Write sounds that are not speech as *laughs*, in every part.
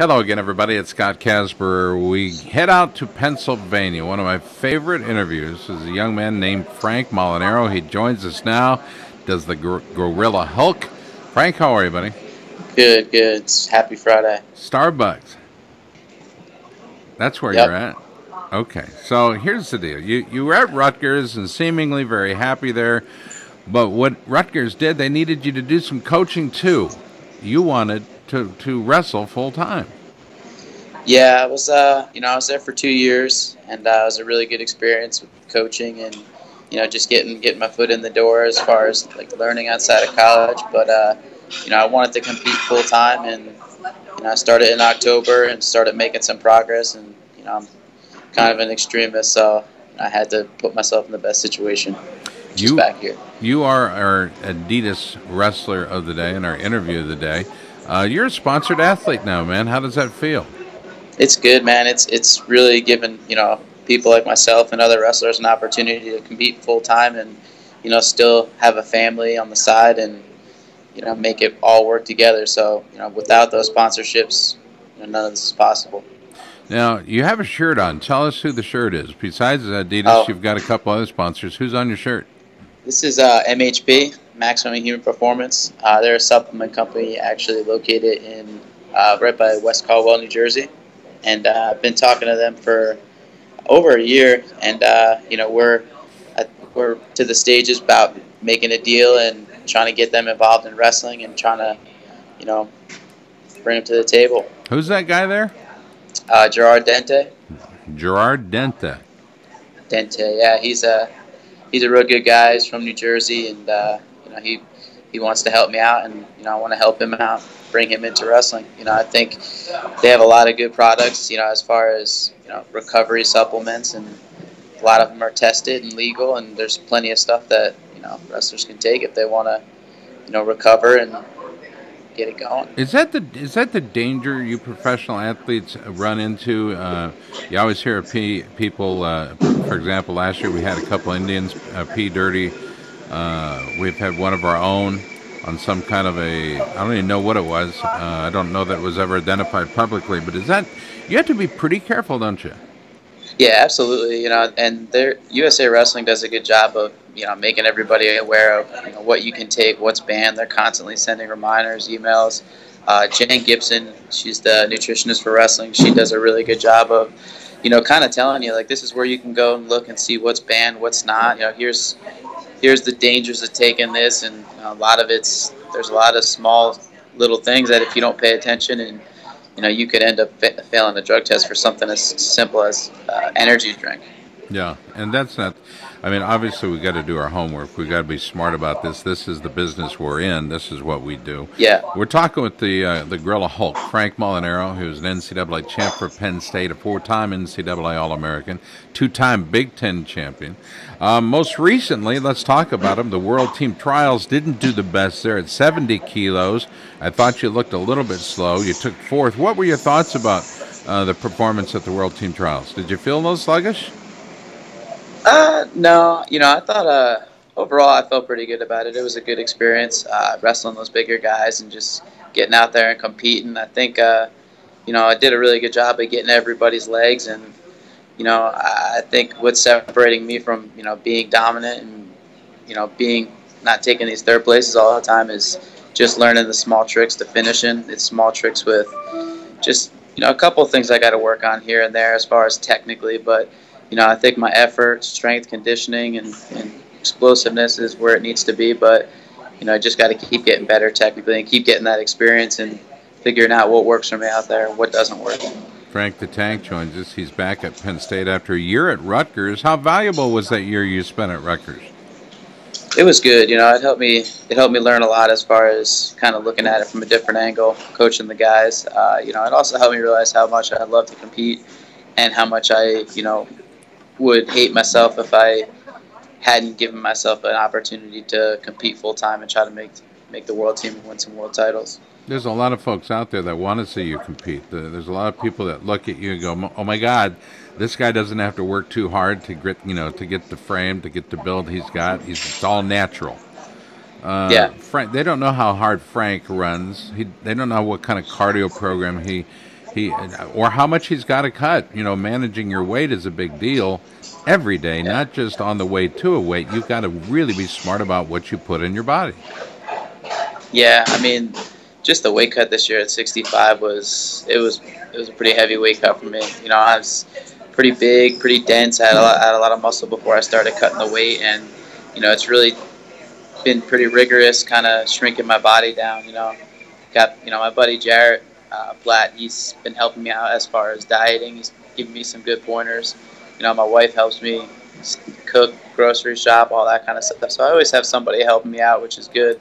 Hello again, everybody. It's Scott Casber. We head out to Pennsylvania. One of my favorite interviews is a young man named Frank Molinaro. He joins us now, does the gor- Gorilla Hulk. Frank, how are you, buddy? Good, good. It's happy Friday. Starbucks. That's where Yep. you're at. Okay, so here's the deal. You you were at Rutgers and seemingly very happy there, but what Rutgers did, they needed you to do some coaching too. You wanted to to wrestle full time. Yeah, I was, uh, you know, I was there for two years, and uh, it was a really good experience with coaching and, you know, just getting getting my foot in the door as far as like learning outside of college. But, uh, you know, I wanted to compete full time, and you know, I started in October and started making some progress, and you know, I'm kind of an extremist, so I had to put myself in the best situation. You back here. you are our Adidas wrestler of the day and our interview of the day. Uh, you're a sponsored athlete now, man. How does that feel? It's good, man. It's it's really given you know people like myself and other wrestlers an opportunity to compete full time and you know still have a family on the side and you know make it all work together. So you know without those sponsorships, you know, none of this is possible. Now you have a shirt on. Tell us who the shirt is. Besides Adidas, Oh. you've got a couple other sponsors. Who's on your shirt? This is uh, MHP, Maximum Human Performance. Uh, they're a supplement company actually located in uh, right by West Caldwell, New Jersey, and uh, I've been talking to them for over a year, and uh, you know we're we're to the stages about making a deal and trying to get them involved in wrestling and trying to you know bring them to the table. Who's that guy there? Uh, Gerard Dente. Gerard Dente. Dente, yeah, he's a he's a real good guy. He's from New Jersey, and uh, you know he he wants to help me out, and you know I want to help him out, bring him into wrestling. You know I think they have a lot of good products. You know as far as you know recovery supplements, and a lot of them are tested and legal, and there's plenty of stuff that you know wrestlers can take if they want to you know recover and get it going. Is that the is that the danger you professional athletes run into? Uh, you always hear pe- people. Uh, for example, last year we had a couple Indians uh, pee dirty. Uh, we've had one of our own on some kind of a I don't even know what it was. Uh, I don't know that it was ever identified publicly. But is that you have to be pretty careful, don't you? Yeah, absolutely. You know, and USA Wrestling does a good job of you know making everybody aware of you know, what you can take, what's banned. They're constantly sending reminders, emails. Uh, Jane Gibson, she's the nutritionist for wrestling. She does a really good job of you know kind of telling you like this is where you can go and look and see what's banned, what's not. You know, here's here's the dangers of taking this, and a lot of it's there's a lot of small little things that if you don't pay attention and you know you could end up fa- failing a drug test for something as simple as uh, energy drink. Yeah, and that's not. I mean, obviously, we got to do our homework. We got to be smart about this. This is the business we're in. This is what we do. Yeah, We're talking with the uh, the Gorilla Hulk, Frank Molinaro, who's an NCAA champ for Penn State, a four-time NCAA All-American, two-time Big Ten champion. Um, most recently, let's talk about him. The World Team Trials didn't do the best there at 70 kilos. I thought you looked a little bit slow. You took fourth. What were your thoughts about uh, the performance at the World Team Trials? Did you feel a little sluggish? Uh, no, you know, I thought uh, overall I felt pretty good about it. It was a good experience uh, wrestling those bigger guys and just getting out there and competing. I think, uh, you know, I did a really good job of getting everybody's legs, and you know, I think what's separating me from you know being dominant and you know being not taking these third places all the time is just learning the small tricks to finishing. It's small tricks with just you know a couple of things I got to work on here and there as far as technically, but you know I think my effort, strength, conditioning, and, and explosiveness is where it needs to be. But you know I just got to keep getting better technically and keep getting that experience and figuring out what works for me out there and what doesn't work. Frank the Tank joins us. He's back at Penn State after a year at Rutgers. How valuable was that year you spent at Rutgers? It was good, you know. It helped me. It helped me learn a lot as far as kind of looking at it from a different angle, coaching the guys. Uh, you know, it also helped me realize how much I love to compete, and how much I, you know, would hate myself if I hadn't given myself an opportunity to compete full time and try to make make the world team and win some world titles. There's a lot of folks out there that want to see you compete. There's a lot of people that look at you and go, "Oh my God, this guy doesn't have to work too hard to get, you know, to get the frame, to get the build he's got. He's it's all natural." Uh, Yeah. Frank. They don't know how hard Frank runs. He. They don't know what kind of cardio program he he or how much he's got to cut. You know, managing your weight is a big deal every day, not just on the way to a weight. You've got to really be smart about what you put in your body. Yeah, I mean, just the weight cut this year at 65 was it was it was a pretty heavy weight cut for me. You know, I was pretty big, pretty dense. I had a lot, I had a lot of muscle before I started cutting the weight, and you know, it's really been pretty rigorous, kind of shrinking my body down. You know, got you know my buddy Jarrett uh, Blatt. He's been helping me out as far as dieting. He's giving me some good pointers. You know, my wife helps me cook, grocery shop, all that kind of stuff. So I always have somebody helping me out, which is good.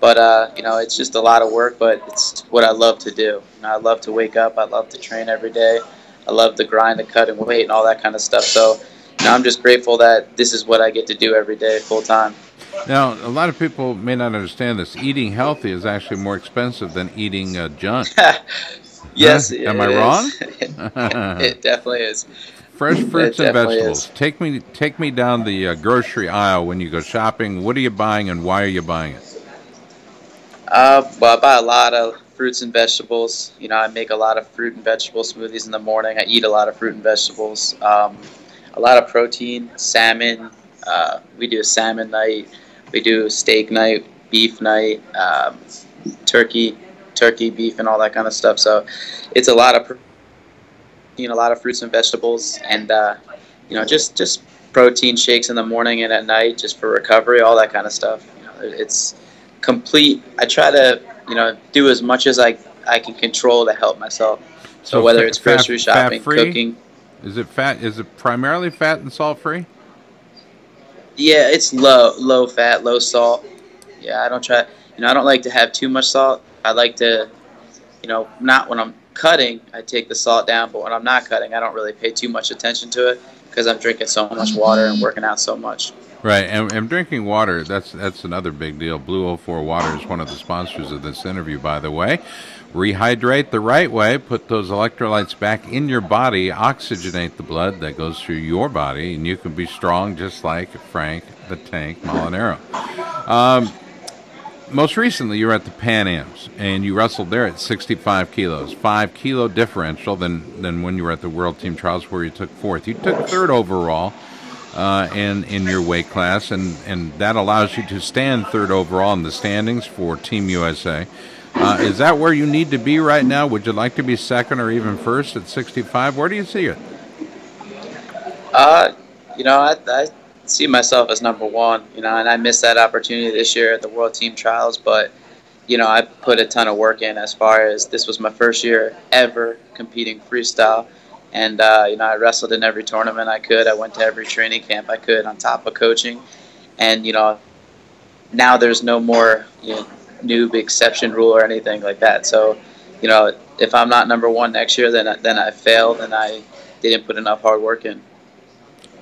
But uh, you know, it's just a lot of work, but it's what I love to do. You know, I love to wake up. I love to train every day. I love the grind, the cut and weight, and all that kind of stuff. So, know, I'm just grateful that this is what I get to do every day, full time. Now, a lot of people may not understand this. Eating healthy is actually more expensive than eating uh, junk. *laughs* yes, huh? am I wrong? *laughs* it definitely is. Fresh fruits and vegetables. Is. Take me, take me down the uh, grocery aisle when you go shopping. What are you buying, and why are you buying it? Uh, well, I buy a lot of fruits and vegetables. You know, I make a lot of fruit and vegetable smoothies in the morning. I eat a lot of fruit and vegetables. Um, a lot of protein, salmon. Uh, we do a salmon night. We do steak night, beef night, um, turkey, turkey, beef, and all that kind of stuff. So it's a lot of you know, a lot of fruits and vegetables, and uh, you know, just just protein shakes in the morning and at night, just for recovery, all that kind of stuff. You know, it's complete. I try to you know do as much as I I can control to help myself. So, so whether it's grocery shopping, cooking. Is it fat? Is it primarily fat and salt free? Yeah, it's low low fat, low salt. Yeah, I don't try. You know, I don't like to have too much salt. I like to, you know, not when I'm cutting, I take the salt down, but when I'm not cutting, I don't really pay too much attention to it because I'm drinking so much water and working out so much. Right, and, and drinking water, that's that's another big deal. Blue 04 Water is one of the sponsors of this interview, by the way. Rehydrate the right way, put those electrolytes back in your body, oxygenate the blood that goes through your body, and you can be strong just like Frank the Tank Molinaro. Um, most recently, you were at the Pan Am's, and you wrestled there at 65 kilos, five kilo differential than than when you were at the World Team Trials, where you took fourth. You took third overall uh, in in your weight class, and and that allows you to stand third overall in the standings for Team USA. Uh, is that where you need to be right now? Would you like to be second or even first at 65? Where do you see it? Uh, you know, I, I see myself as number one. You know, and I missed that opportunity this year at the World Team Trials, but you know, I put a ton of work in as far as this was my first year ever competing freestyle. And uh, you know, I wrestled in every tournament I could. I went to every training camp I could on top of coaching. And you know, now there's no more you know, noob exception rule or anything like that. So, you know, if I'm not number one next year, then then I failed and I didn't put enough hard work in.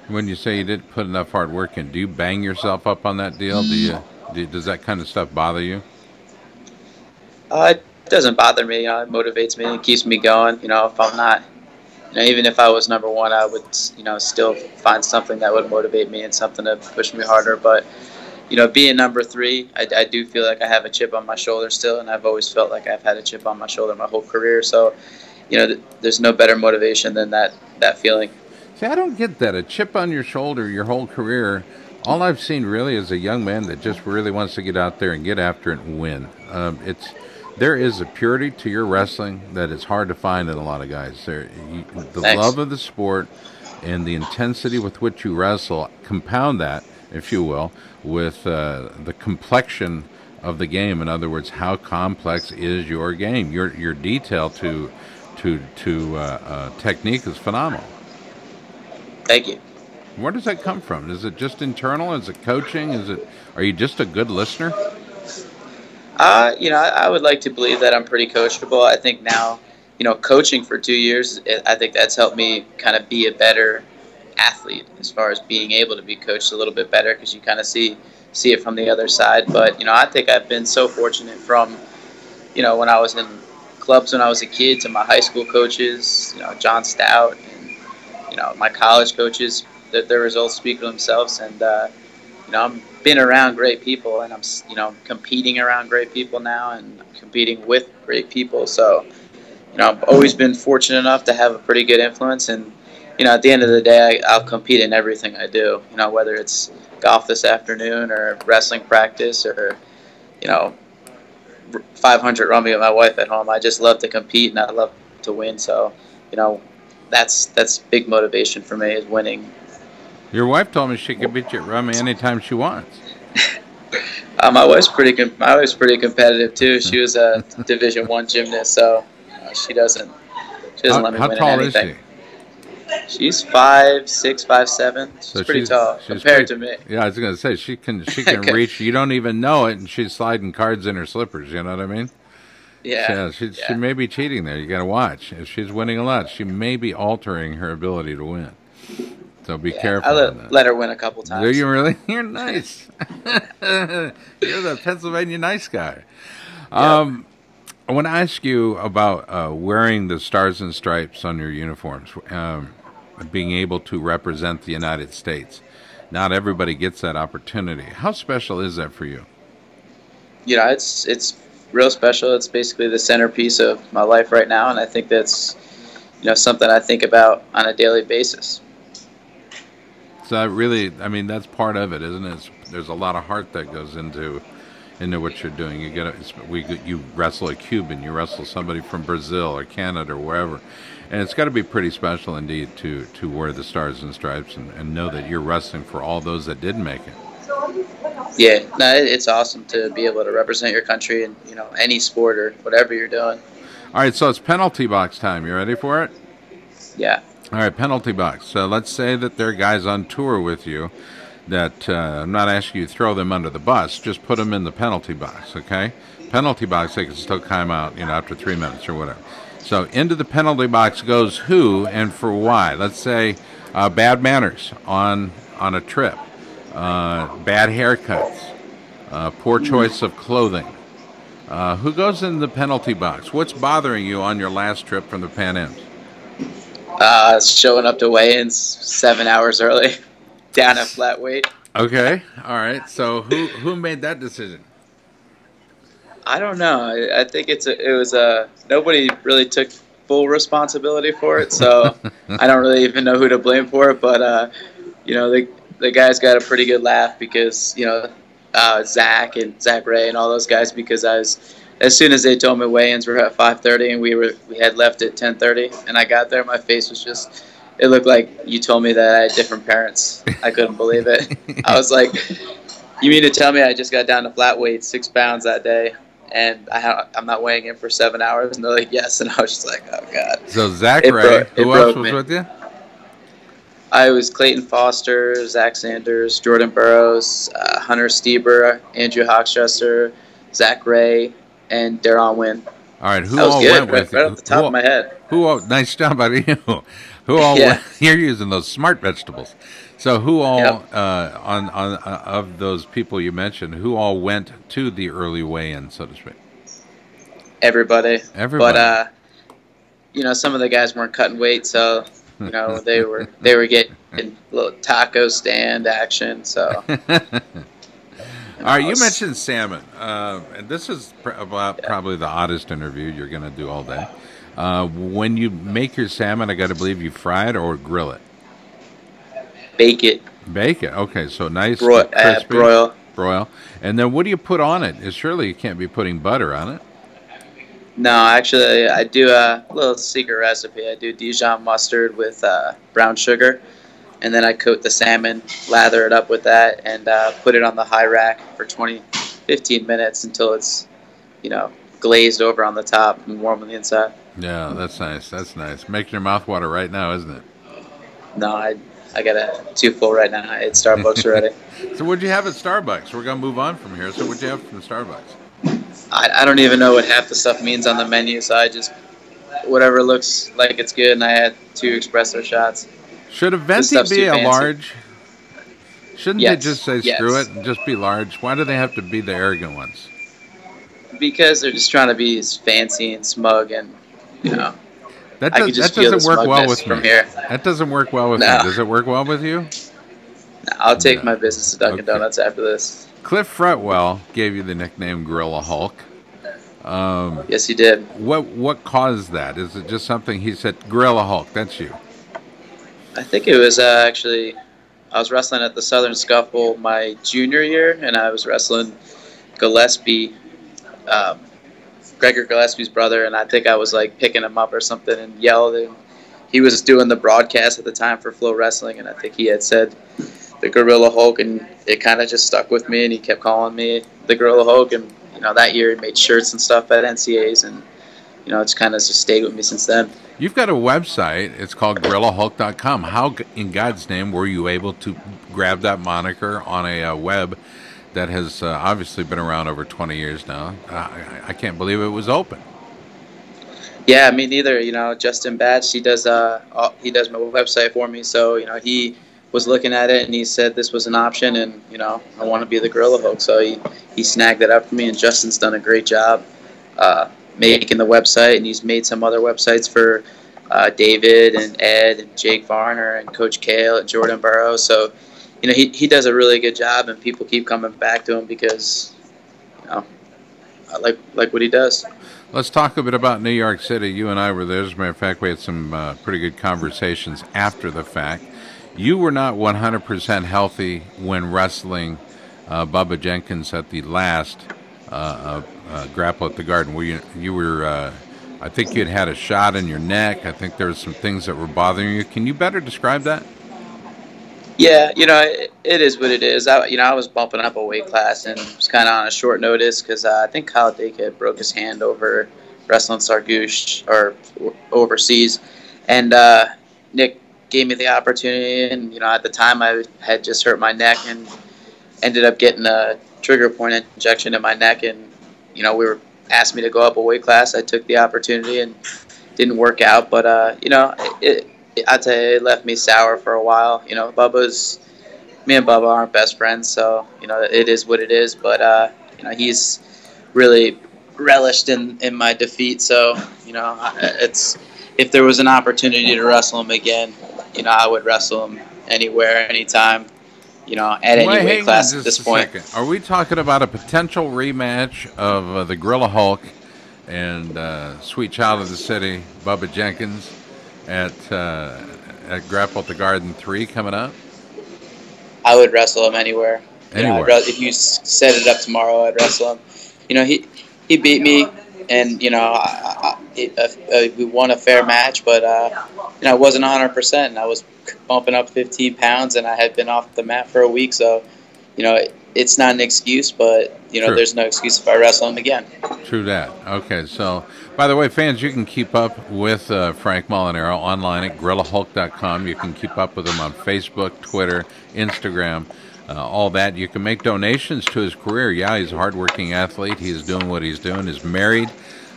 When you say you didn't put enough hard work in, do you bang yourself up on that deal? Do you, do, does that kind of stuff bother you? Uh, it doesn't bother me. You know, it motivates me. It keeps me going. You know, if I'm not you know, even if I was number one, I would, you know, still find something that would motivate me and something to push me harder. But, you know, being number three, I, I do feel like I have a chip on my shoulder still, and I've always felt like I've had a chip on my shoulder my whole career. So, you know, th- there's no better motivation than that that feeling. See, I don't get that. A chip on your shoulder your whole career. All I've seen really is a young man that just really wants to get out there and get after it and win. Um, it's there is a purity to your wrestling that is hard to find in a lot of guys. There, you, the Thanks. love of the sport and the intensity with which you wrestle compound that, if you will, with uh, the complexion of the game. In other words, how complex is your game? Your your detail to to to uh, uh, technique is phenomenal. Thank you. Where does that come from? Is it just internal? Is it coaching? Is it? Are you just a good listener? Uh, you know, I, I, would like to believe that I'm pretty coachable. I think now, you know, coaching for two years, I think that's helped me kind of be a better athlete as far as being able to be coached a little bit better because you kind of see see it from the other side. But you know, I think I've been so fortunate from, you know, when I was in clubs when I was a kid to my high school coaches, you know, John Stout, and you know, my college coaches. That their results speak for themselves, and uh, you know, I'm been around great people, and I'm you know competing around great people now, and competing with great people. So, you know, I've always been fortunate enough to have a pretty good influence. And, you know, at the end of the day, I, I'll compete in everything I do, you know, whether it's golf this afternoon or wrestling practice or, you know, 500 rummy with my wife at home. I just love to compete and I love to win. So, you know, that's that's big motivation for me is winning. Your wife told me she can beat you at rummy anytime she wants. *laughs* uh, my wife's pretty. My wife's pretty competitive too. She was a *laughs* Division One gymnast, so uh, she doesn't. She doesn't how, let me how win tall anything. is she? She's five six, five seven. She's So pretty she's- tall she's compared pretty- to me. Yeah, I was gonna say she can she *laughs* can reach. You don't even know it, and she's sliding cards in her slippers. You know what I mean? Yeah. Yeah, she, she yeah. may be cheating there. You got to watch. If she's winning a lot, she may be altering her ability to win. So be Yeah, careful. I let, let her win a couple Do times. you really? *laughs* You're *laughs* nice. You're the Pennsylvania nice guy. Um, I want to ask you about uh, wearing the stars and stripes on your uniforms, um, being able to represent the United States. Not everybody gets that opportunity. How special is that for you? you know, it's it's real special. It's basically the centerpiece of my life right now, and I think that's you know something I think about on a daily basis. So that really, I mean, that's part of it, isn't it? It's, there's a lot of heart that goes into into what you're doing. You get a, we you wrestle a Cuban, you wrestle somebody from Brazil or Canada or wherever, and it's got to be pretty special indeed to to wear the stars and stripes and, and know that you're wrestling for all those that did make it. Yeah, no, it's awesome to be able to represent your country in you know any sport or whatever you're doing. All right, so it's penalty box time. You ready for it? Yeah, All right, penalty box. So let's say that there are guys on tour with you that uh, I'm not asking you to throw them under the bus. Just put them in the penalty box, okay? Penalty box, they can still come out, you know, after three minutes or whatever. So into the penalty box goes who and for why. Let's say uh, bad manners on on a trip, uh, bad haircuts, uh, poor choice of clothing. Uh, who goes in the penalty box? What's bothering you on your last trip from the Pan Ams? uh, showing up to weigh-ins seven hours early, *laughs* down at flat weight. Okay, all right. So who who made that decision? I don't know. I, I think it's a, it was a nobody really took full responsibility for it, so *laughs* I don't really even know who to blame for it. But uh, you know, the the guys got a pretty good laugh because you know uh, Zach and Zach Rey and all those guys because I was as soon as they told me weigh-ins were at 5:30 and we were we had left at 10:30 and I got there, my face was just. It looked like you told me that I had different parents. I couldn't believe it. I was like, "You mean to tell me I just got down to flat weight, six pounds that day, and I ha- I'm not weighing in for seven hours?" And they're like, "Yes," and I was just like, "Oh God." So Zach Rey. who else was me. with you? I was Clayton Foster, Zach Sanders, Jordan Burroughs, uh, Hunter Stieber, Andrew Hochstrasser, Zach Rey, and Daron Wynn. All right. Who all good, went right, with right you? off the top who, of my head. who all? Nice job out of you. *laughs* Who all? Yeah. *laughs* you're using those smart vegetables. So who all Yep. uh, on on uh, of those people you mentioned? Who all went to the early weigh-in, so to speak? Everybody. Everybody. But uh, you know, some of the guys weren't cutting weight, so you know *laughs* they were they were getting a little taco stand action. So *laughs* All right, you mentioned salmon, uh, and this is pr- about probably the oddest interview you're going to do all day. Uh, when you make your salmon, I got to believe you fry it or grill it. bake it, Bake it. Okay, so nice, bro- uh, crispy, broil. broil, and then what do you put on it? it? Is surely you can't be putting butter on it. No, actually, I do a little secret recipe. I do Dijon mustard with uh, brown sugar, and then I coat the salmon, lather it up with that, and uh, put it on the high rack for 20, 15 minutes until it's, you know, glazed over on the top and warm on the inside. Yeah, that's nice. That's nice. Making your mouth water right now, isn't it? No, I, I got a too full right now. I ate Starbucks already. *laughs* So what'd you have at Starbucks? We're gonna move on from here. So what'd you have from Starbucks? I, I don't even know what half the stuff means on the menu, so I just whatever looks like it's good, and I had two espresso shots. Should a venti be a fancy. large? Shouldn't Yes, they just say screw yes. it and just be large? Why do they have to be the arrogant ones? because they're just trying to be fancy and smug and you know That, just that doesn't work well with me. here. That doesn't work well with No. me. Does it work well with you? I'll take No. my business to Dunkin' Okay. Donuts after this. Cliff Fretwell gave you the nickname Gorilla Hulk. Um, yes, he did. What what caused that? Is it just something he said? Gorilla Hulk, that's you. I think it was uh, actually I was wrestling at the Southern Scuffle my junior year, and I was wrestling Gillespie, um, Gregor Gillespie's brother, and I think I was like picking him up or something and yelled. And he was doing the broadcast at the time for Flow Wrestling, and I think he had said the Gorilla Hulk, and it kind of just stuck with me, and he kept calling me the Gorilla Hulk, and you know that year he made shirts and stuff at NCAA's, and you know it's kind of just stayed with me since then. You've got a website. It's called GorillaHulk.com. How in God's name were you able to grab that moniker on a uh, web that has uh, obviously been around over 20 years now? I, I, can't believe it was open. Yeah, me neither. You know, Justin Batch, he does uh, he does my website for me. So you know, he was looking at it and he said this was an option, and you know, I want to be the Gorilla Hulk. So he he snagged it up for me, and Justin's done a great job. Uh, making the website, and he's made some other websites for uh, David and Ed and Jake Varner and Coach Cael and Jordan Burroughs. So, you know, he, he does a really good job, and people keep coming back to him because, you know, I like like what he does. Let's talk a bit about New York City. You and I were there. As a matter of fact, we had some uh, pretty good conversations after the fact. You were not 100% healthy when wrestling uh, Bubba Jenkins at the last uh, uh uh, grapple at the Garden. Were you you were? Uh, I think you had had a shot in your neck. I think there were some things that were bothering you. Can you better describe that? Yeah, you know, it, it is what it is. I, you know, I was bumping up a weight class and was kind of on a short notice because uh, I think Kyle Dake had broke his hand over wrestling Sargouche or overseas, and uh, Nick gave me the opportunity. And you know, at the time, I had just hurt my neck and ended up getting a trigger point injection in my neck and you know, we were asked me to go up a weight class. I took the opportunity and didn't work out, but uh, you know, it, it, I'd say it left me sour for a while. You know, Bubba's me and Bubba aren't best friends, so you know, it is what it is. But uh, you know, he's really relished in in my defeat. So you know, it's if there was an opportunity to wrestle him again, you know, I would wrestle him anywhere, anytime you know, at any weight class at this point. Second. Are we talking about a potential rematch of uh, the Gorilla Hulk and uh, Sweet Child of the City, Bubba Jenkins, at uh, at Grapple at the Garden three coming up? I would wrestle him anywhere. Anywhere. If you set it up tomorrow, I'd wrestle him. You know, he he beat me, and you know, I, I, I, we won a fair match, but uh, you know, I wasn't 100. percent I was bumping up 15 pounds, and I had been off the mat for a week. So, you know, it, it's not an excuse, but you know, True. there's no excuse if I wrestle him again. True that. Okay, so by the way, fans, you can keep up with uh, Frank Molinaro online at GorillaHulk.com. You can keep up with him on Facebook, Twitter, Instagram. Uh, all that. You can make donations to his career. Yeah, he's a hardworking athlete. He's doing what he's doing. He's married.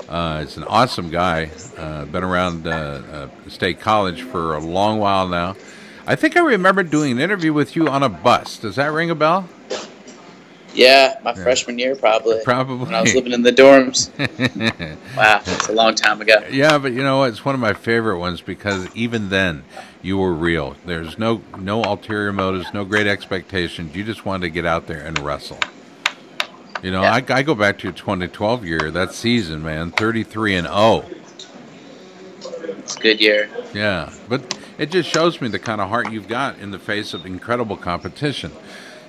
Uh, he's an awesome guy. Uh, been around uh, uh, State College for a long while now. I think I remember doing an interview with you on a bus. Does that ring a bell? Yeah, my yeah. freshman year probably. Probably. When I was living in the dorms. *laughs* wow, it's a long time ago. Yeah, but you know what? It's one of my favorite ones because even then, you were real. There's no no ulterior motives, no great expectations. You just wanted to get out there and wrestle. You know, yeah. I, I go back to your 2012 year, that season, man, 33 and 0. It's a good year. Yeah, but it just shows me the kind of heart you've got in the face of incredible competition.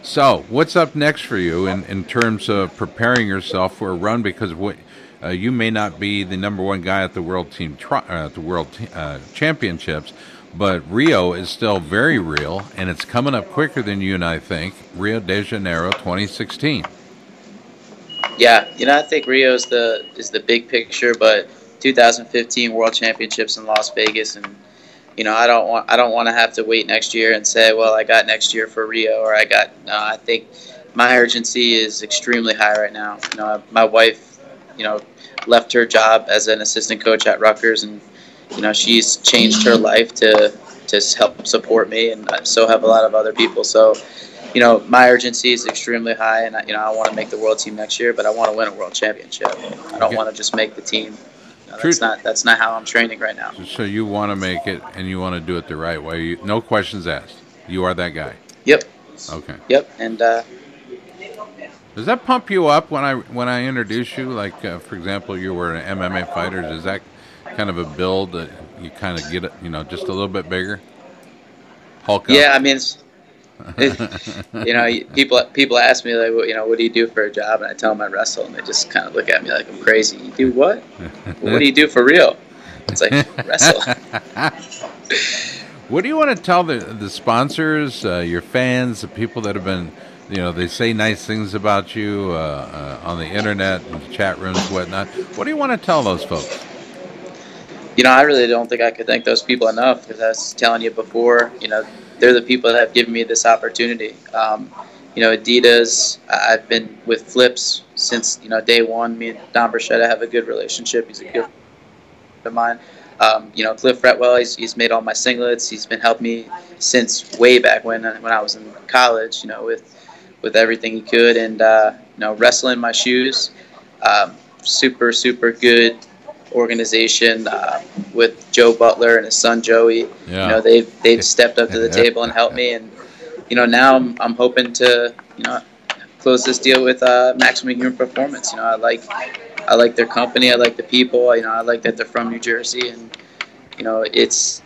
So, what's up next for you in, in terms of preparing yourself for a run? Because what, uh, you may not be the number one guy at the world team tri- uh, at the world t- uh, championships, but Rio is still very real, and it's coming up quicker than you and I think. Rio de Janeiro, 2016. Yeah, you know, I think Rio is the is the big picture, but 2015 World Championships in Las Vegas, and you know, I don't want I don't want to have to wait next year and say, well, I got next year for Rio, or I got. No, I think my urgency is extremely high right now. You know, my wife, you know, left her job as an assistant coach at Rutgers, and you know, she's changed her life to to help support me, and so have a lot of other people. So you know, my urgency is extremely high, and you know, I want to make the world team next year, but I want to win a world championship. I don't want to just make the team. Know, that's not that's not how I'm training right now. So you want to make it, and you want to do it the right way. You, no questions asked. You are that guy. Yep. Okay. Yep. And uh, Does that pump you up when I when I introduce you? Like, uh, for example, you were an MMA fighter. Is that kind of a build that you kind of get it, you know, just a little bit bigger? Hulk up. Yeah, I mean, it, *laughs* you know, people people ask me like, you know, what do you do for a job? And I tell them I wrestle, and they just kind of look at me like I'm crazy. You do what? well, what do you do for real? It's like wrestle. *laughs* what do you want to tell the the sponsors, uh, your fans, the people that have been you know they say nice things about you uh, uh, on the internet and chat rooms whatnot what do you want to tell those folks you know i really don't think i could thank those people enough because i was telling you before you know they're the people that have given me this opportunity um, you know adidas i've been with flips since you know day one me and don Burchetta have a good relationship he's a good friend of mine um, you know, Cliff Fretwell, he's, he's made all my singlets. He's been helping me since way back when when I was in college. You know, with with everything he could, and uh, you know, wrestling my shoes. Um, super, super good organization uh, with Joe Butler and his son Joey. Yeah. You know, they've they've *laughs* stepped up to the table and helped me, and you know, now I'm, I'm hoping to you know close this deal with uh, Maximum Human Performance. You know, I like I like their company, I like the people. You know, I like that they're from New Jersey, and you know, it's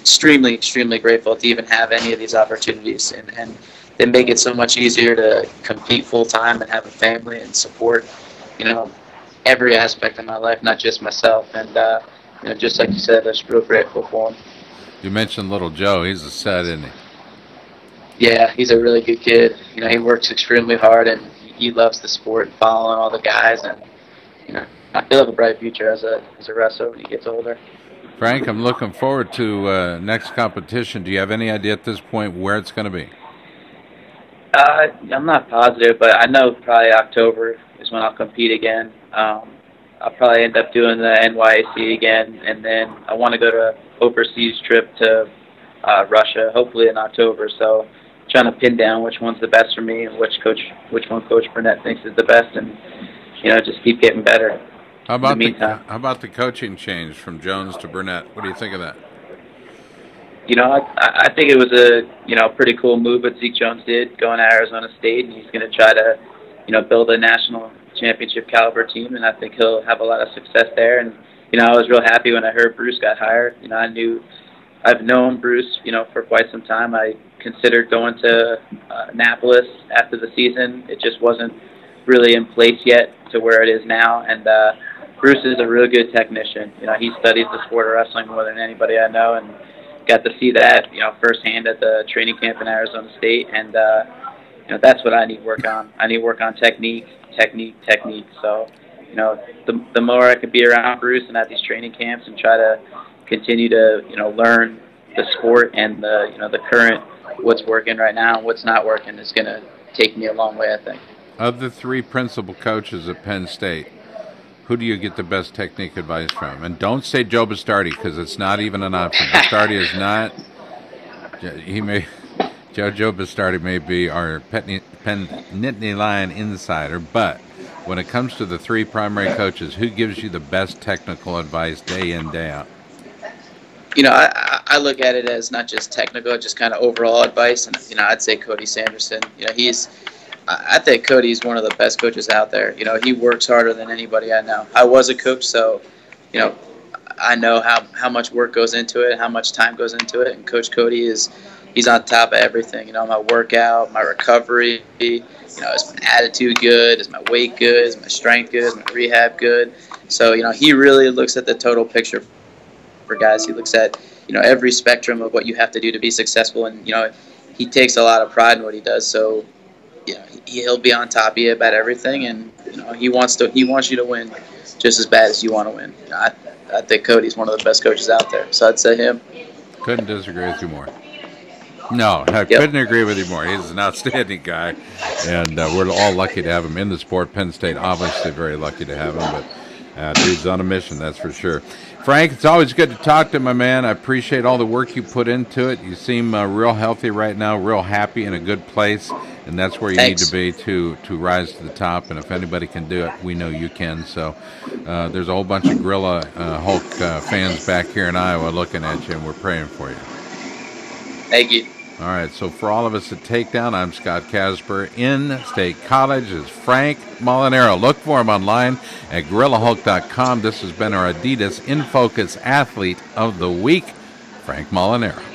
extremely, extremely grateful to even have any of these opportunities, and and they make it so much easier to compete full time and have a family and support, you know, every aspect of my life, not just myself. And uh, you know, just like you said, I'm real grateful for him. You mentioned little Joe. He's a set, isn't he? Yeah, he's a really good kid. You know, he works extremely hard and he loves the sport and following all the guys. And you know, he'll have a bright future as a as a wrestler when he gets older. Frank, I'm looking forward to uh, next competition. Do you have any idea at this point where it's going to be? Uh, I'm not positive, but I know probably October is when I'll compete again. Um, I'll probably end up doing the NYAC again, and then I want to go to overseas trip to uh, Russia, hopefully in October. So, trying to pin down which one's the best for me and which coach, which one Coach Burnett thinks is the best, and you know, just keep getting better. How about the, the how about the coaching change from Jones to Burnett? What do you think of that? you know, I, I think it was a you know pretty cool move what Zeke Jones did going to Arizona State, and he's going to try to you know build a national championship caliber team, and I think he'll have a lot of success there. And you know, I was real happy when I heard Bruce got hired. You know, I knew I've known Bruce you know for quite some time. I considered going to uh, Annapolis after the season. It just wasn't really in place yet to where it is now, and. uh Bruce is a real good technician. You know, he studies the sport of wrestling more than anybody I know, and got to see that you know firsthand at the training camp in Arizona State, and uh, you know that's what I need to work on. I need to work on technique, technique, technique. So you know the the more I could be around Bruce and at these training camps and try to continue to you know learn the sport and the you know the current what's working right now and what's not working is going to take me a long way. I think. Of the three principal coaches at Penn State, who do you get the best technique advice from? And don't say Joe Bastardi because it's not even an option. Bastardi is not. He may. Joe Bastardi may be our Penn Nittany Lion insider, but when it comes to the three primary coaches, who gives you the best technical advice day in day out? You know, I, I look at it as not just technical, just kind of overall advice, and you know, I'd say Cody Sanderson. You know, he's I think Cody's one of the best coaches out there. You know, he works harder than anybody I know. I was a coach, so you know, I know how how much work goes into it, how much time goes into it, and Coach Cody is he's on top of everything. You know, my workout, my recovery. You know, is my attitude good? Is my weight good? Is my strength good? Is my rehab good? So you know, he really looks at the total picture for guys. He looks at you know every spectrum of what you have to do to be successful, and you know, he takes a lot of pride in what he does. So you know, he'll be on top of you about everything, and you know, he wants to he wants you to win just as bad as you want to win. You know, I, I think Cody's one of the best coaches out there, so I'd say him. Couldn't disagree with you more. No, I yep. couldn't agree with you more. He's an outstanding guy, and uh, we're all lucky to have him in the sport. Penn State, obviously, very lucky to have him, but uh, dude's on a mission, that's for sure. Frank, it's always good to talk to my man. I appreciate all the work you put into it. You seem uh, real healthy right now, real happy, in a good place, and that's where you Thanks. need to be to to rise to the top. And if anybody can do it, we know you can. So uh, there's a whole bunch of Gorilla uh, Hulk uh, fans back here in Iowa looking at you, and we're praying for you. Thank you. All right, so for all of us at Takedown, I'm Scott Casber. In State College is Frank Molinaro. Look for him online at GorillaHulk.com. This has been our Adidas In Focus Athlete of the Week, Frank Molinaro.